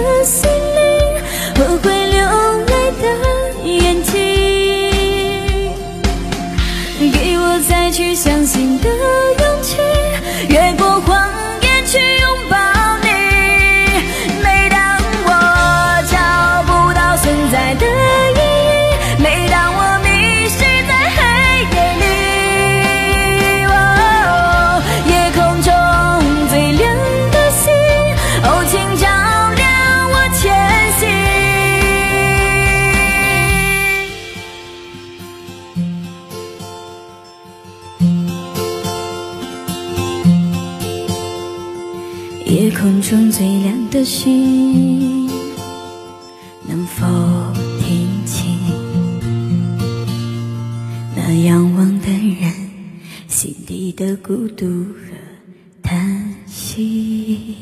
的心灵我会流泪的眼睛给我再去相信的勇气。越过谎言去拥抱你每当我找不到存在的意义每当夜空中最亮的星，能否听清那仰望的人心底的孤独和叹息？